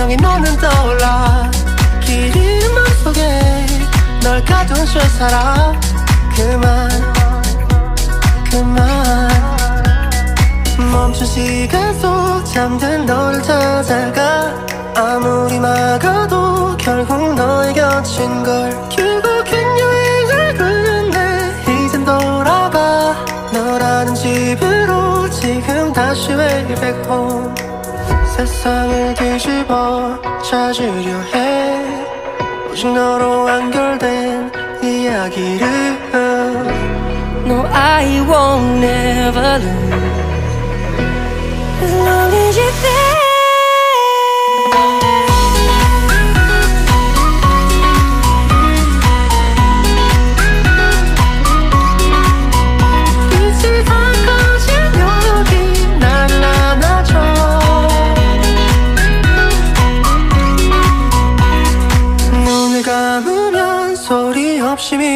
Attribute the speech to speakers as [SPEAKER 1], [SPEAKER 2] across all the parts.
[SPEAKER 1] 선명히 너는 떠올라. 길이은 맘속에 널 가둔 채 살아 그만 그만. 멈춘 시간 속 잠든 너를 찾아가. 아무리 막아도 결국 너의 곁인 걸. 결국엔 여행을 끝내 이젠 돌아가. 너라는 집으로 지금 다시 way back home 세상을 뒤집어 찾으려 해. 오직 너로 완결된 이야기를
[SPEAKER 2] No I won't never lose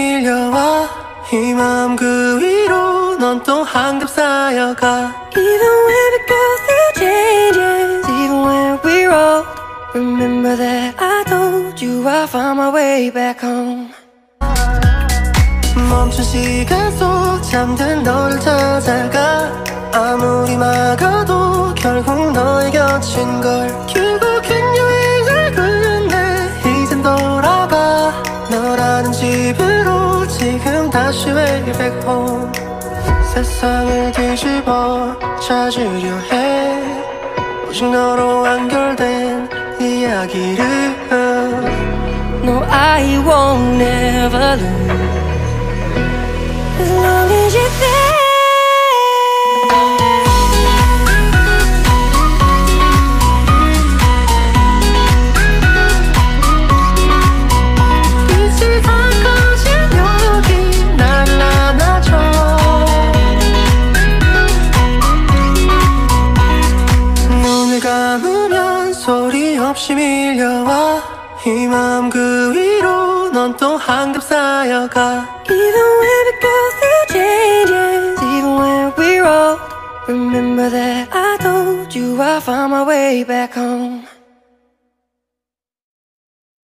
[SPEAKER 1] 밀려와 이 마음 그 위로 넌 또 한겹 쌓여가
[SPEAKER 2] Even when we go through changes Even when we're old Remember that I told you I'll find my way back home
[SPEAKER 1] 멈춘 시간 속 잠든 너를 찾아가 아무리 막아도 결국 너의 곁인 걸 다시 way back home 세상을 뒤집어 찾으려 해 오직 너로 완결된 이야기를
[SPEAKER 2] No I won't never lose As long as you're
[SPEAKER 1] 이 마음 그 위로 넌 또 한겹 쌓여가
[SPEAKER 2] Even when we go through changes Even when we're old Remember that I told you I'll find my way back home